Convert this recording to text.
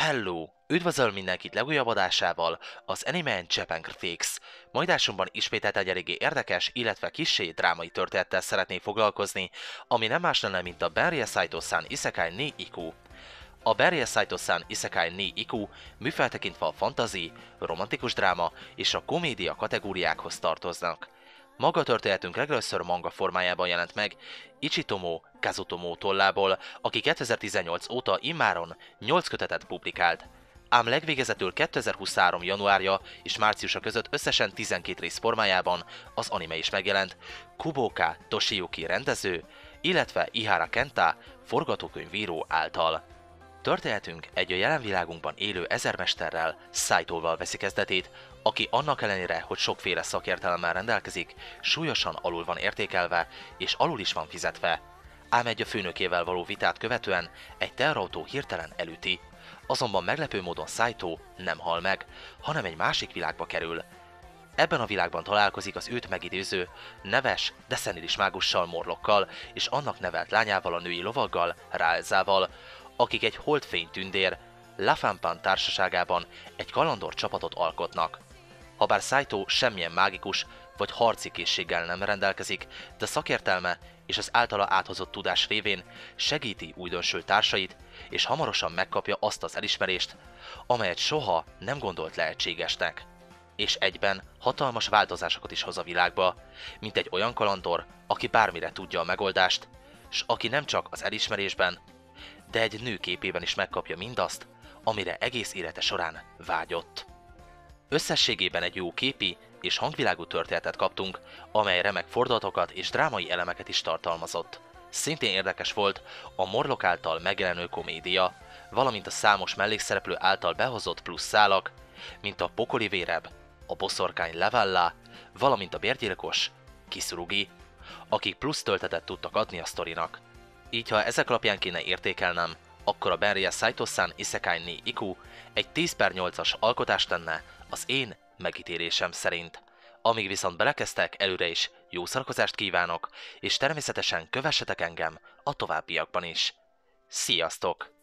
Hello! Üdvözöl mindenkit legújabb adásával, az Anime and Japan Fix. Majdásomban ismételt egy eléggé érdekes, illetve kissé drámai történettel szeretnék foglalkozni, ami nem más lenne, mint a Benrie Saito-san Isekai ni Iku. A Benrie Saito-san Isekai ni Iku műfeltekintve a fantazi, romantikus dráma és a komédia kategóriákhoz tartoznak. Maga történetünk legelőször manga formájában jelent meg, Ichitomo Kazutomo tollából, aki 2018 óta immáron 8 kötetet publikált. Ám legvégezetül 2023. januárja és márciusa között összesen 12 rész formájában az anime is megjelent, Kuboka Toshiyuki rendező, illetve Ihara Kenta forgatókönyvíró által. Történetünk egy a jelen világunkban élő ezermesterrel, Saitoval veszi kezdetét, aki annak ellenére, hogy sokféle szakértelemmel rendelkezik, súlyosan alul van értékelve és alul is van fizetve. Ám egy a főnökével való vitát követően egy teherautó hirtelen elüti. Azonban meglepő módon Saito nem hal meg, hanem egy másik világba kerül. Ebben a világban találkozik az őt megidéző, neves, de szenilis mágussal, morlokkal és annak nevelt lányával a női lovaggal, Rálzával, akik egy holdfény tündér, Lafampan társaságában egy kalandor csapatot alkotnak. Habár Saito semmilyen mágikus vagy harci készséggel nem rendelkezik, de szakértelme és az általa áthozott tudás révén segíti újdonsült társait, és hamarosan megkapja azt az elismerést, amelyet soha nem gondolt lehetségesnek. És egyben hatalmas változásokat is hoz a világba, mint egy olyan kalandor, aki bármire tudja a megoldást, s aki nem csak az elismerésben, de egy nő képében is megkapja mindazt, amire egész élete során vágyott. Összességében egy jó képi és hangvilágú történetet kaptunk, amely remek fordulatokat és drámai elemeket is tartalmazott. Szintén érdekes volt a Morlok által megjelenő komédia, valamint a számos mellékszereplő által behozott plusz szálak, mint a pokoli véreb, a boszorkány Levalla, valamint a bérgyilkos Kisurugi, akik plusz töltetet tudtak adni a sztorinak. Így ha ezek alapján kéne értékelnem, akkor a Benria Saito-san Isekai ni Iku egy 10 per 8-as alkotás lenne az én megítélésem szerint. Amíg viszont belekezdtek, előre is jó szarakozást kívánok, és természetesen kövessetek engem a továbbiakban is. Sziasztok!